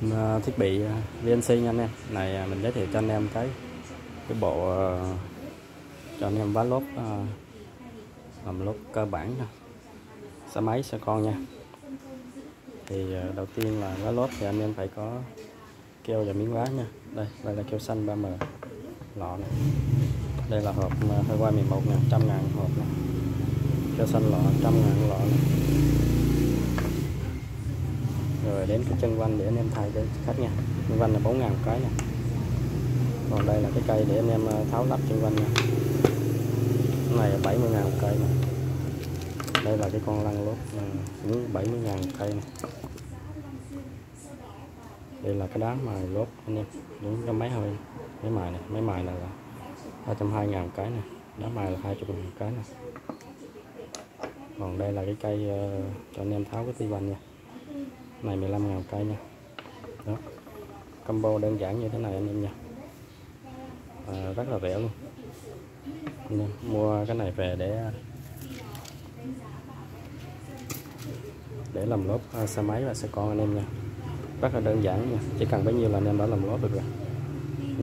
Ờ, thiết bị ờ, VNC nha anh em. Này à, mình giới thiệu cho anh em cái cái bộ ờ, cho anh em vá lốp làm lốp cơ bản nha xe máy, xe con nha. Thì đầu tiên là vá lốp thì anh em phải có keo và miếng vá nha. Đây đây là keo xanh 3M lọ này. Đây là hộp hơi qua 11 nè, trăm ngàn hộp này keo xanh lọ, trăm ngàn lọ này rồi đến cái chân vanh để anh em thay cho khách nha. Chân vanh là 4 ngàn cái nha. Còn đây là cái cây để anh em ờ, tháo lắp chân vanh nha. Cái này là 70 ngàn cây nè. Đây là cái con lăn lốp ờ, cũng 70 ngàn cây nè, đây là cái đá mài lốp anh em đúng cái máy hơi máy mài này máy mài này là 220 ngàn cái nè, đá mài là 20 ngàn cái nè, còn đây là cái cây uh, cho anh em tháo cái ti vanh nha này 15 ngàn cây nha. Đó. Combo đơn giản như thế này anh em nha. À, rất là rẻ luôn. Anh mua cái này về để để làm lốp à, xe máy và xe con anh em nha. Rất là đơn giản nha chỉ cần bấy nhiêu là anh em đã làm lốp được rồi.